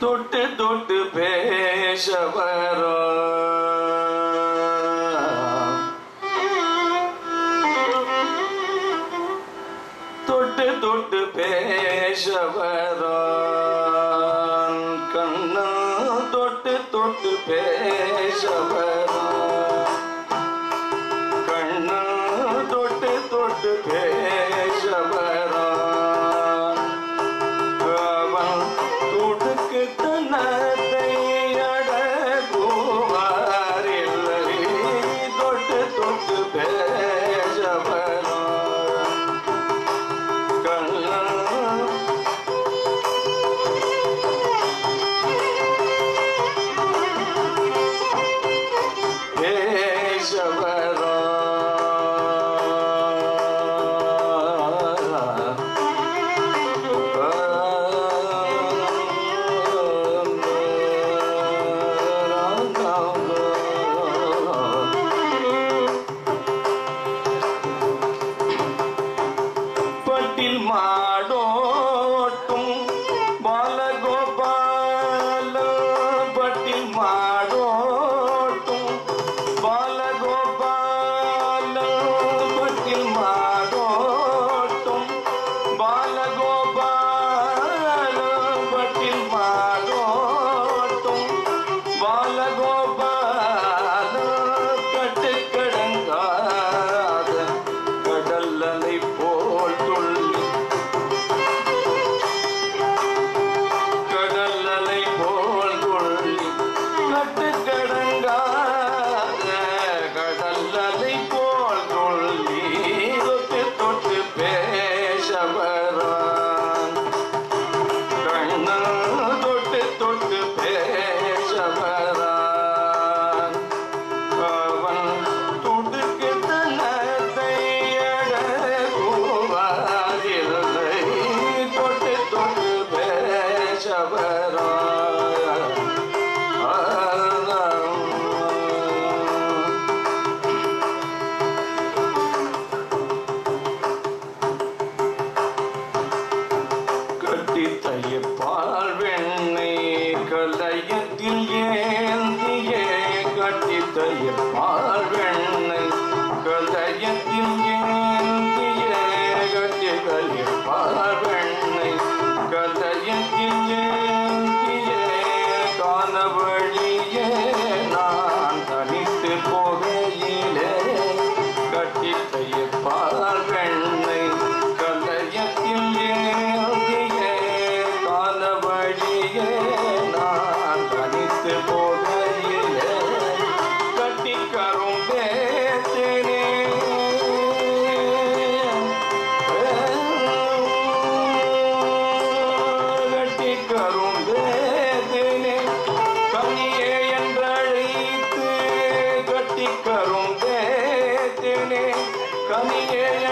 दुट तुट भेषवर दुट दुट भेषवर कन्न तुट दुट भेषवर は குந்தைய பார்வெண்ணை குந்தையத்தின் பார்வ Caminhei